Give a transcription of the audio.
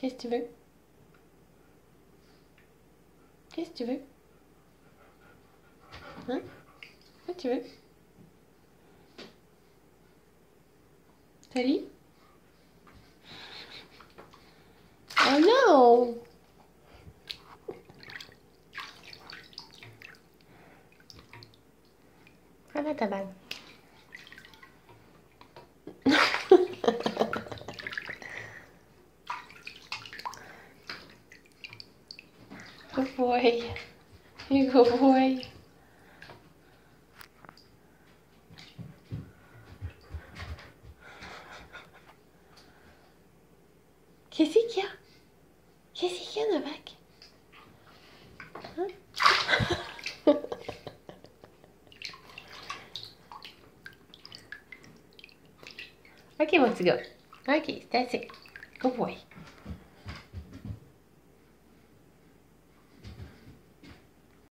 Qu'est-ce que tu veux? Qu'est-ce que tu veux? Hein? Qu'est-ce que tu veux? Salut Oh non! Voilà ta balle. Good boy. You good boy. Qu'est-ce qu'il y a Qu'est-ce qu'il y a, Novak hein? Ok, mon petit gars. Ok, that's it. Good boy.